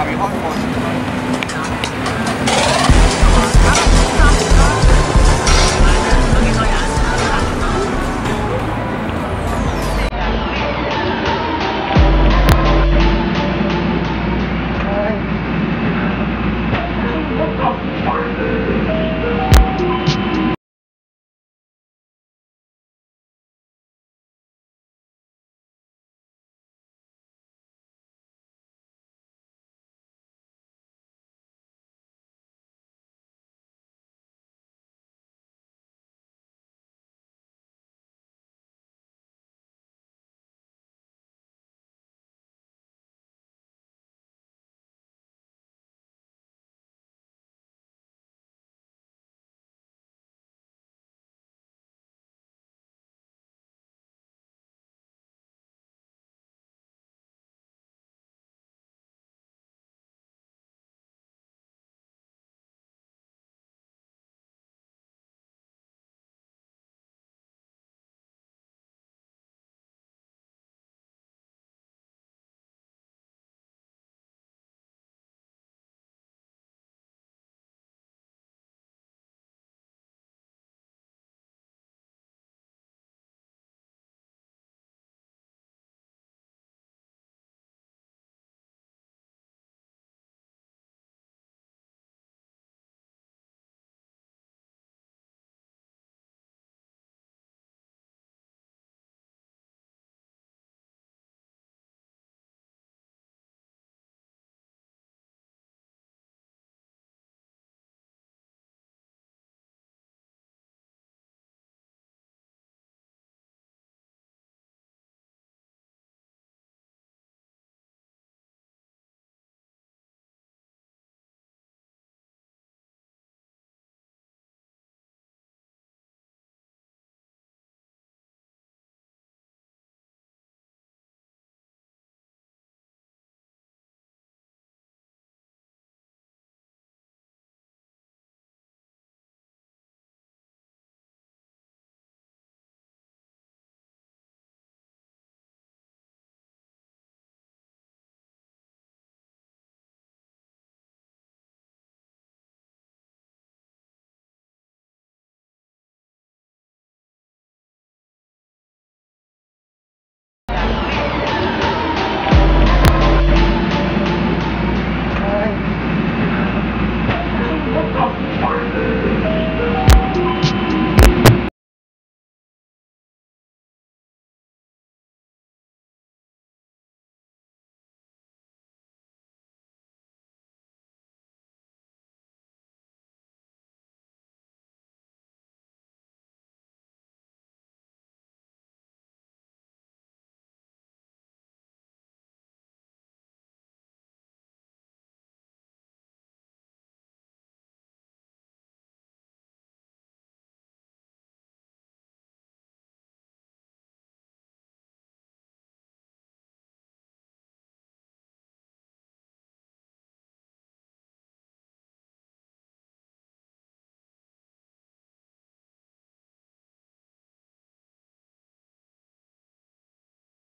ขับไปอ้อนคน